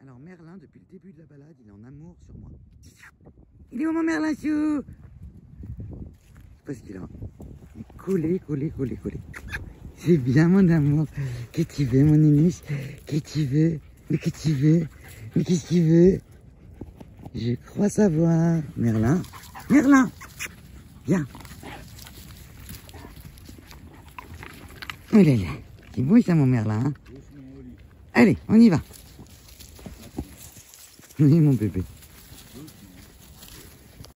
Alors Merlin, depuis le début de la balade, il est en amour sur moi. Il est où mon Merlin chou Je sais pas ce qu'il a. Il est collé, collé, collé, collé. C'est bien mon amour. Qu'est-ce que tu veux mon nénuche Qu'est-ce que tu veux Mais qu'est-ce que tu veux Mais qu'est-ce qu'il veut? Je crois savoir. Merlin? Merlin Viens. Oh là là. C'est beau ça mon Merlin. hein? Allez, on y va. Nenhum, bebê.